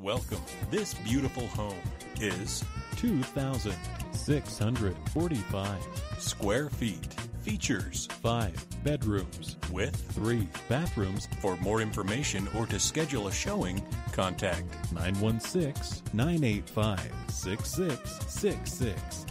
Welcome. This beautiful home is 2,645 square feet. Features 5 bedrooms with 3 bathrooms For more information or to schedule a showing, contact 916 985 6666